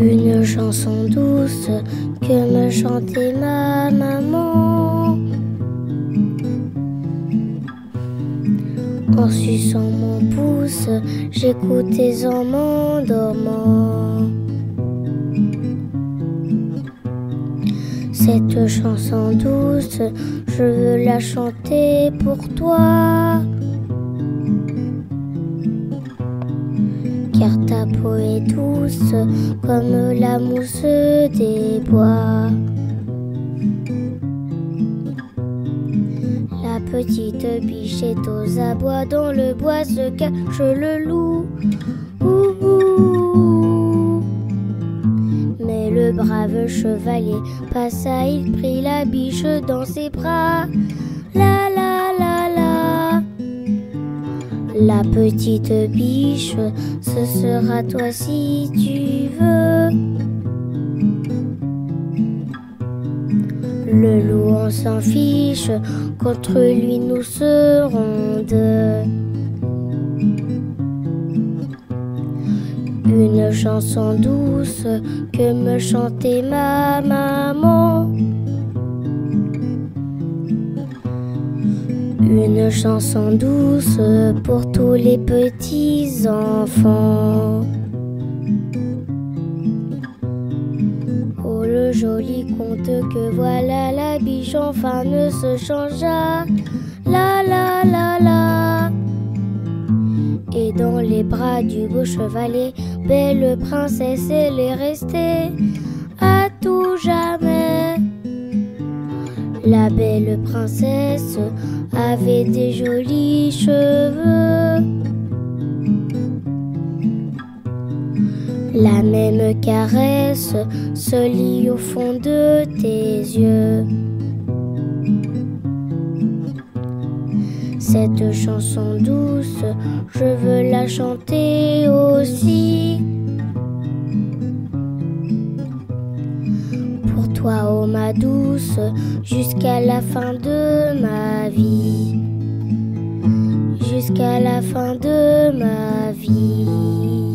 Une chanson douce que me chantait ma maman. En suçant mon pouce, j'écoutais en m'endormant. Cette chanson douce, je veux la chanter pour toi. Car ta peau est douce comme la mousse des bois. La petite biche est aux abois, dans le bois se cache le loup. Mais le brave chevalier passa, il prit la biche dans ses bras. La petite biche, ce sera toi si tu veux. Le loup, on s'en fiche, contre lui nous serons deux. Une chanson douce que me chantait ma maman. Chanson douce pour tous les petits enfants. Oh le joli conte que voilà la biche enfin ne se changea. La la la la. Et dans les bras du beau chevalier, belle princesse, elle est restée à tout jamais. La belle princesse avait des jolis cheveux. La même caresse se lit au fond de tes yeux. Cette chanson douce, je veux la chanter aussi. Toi, oh ma douce, jusqu'à la fin de ma vie. Jusqu'à la fin de ma vie.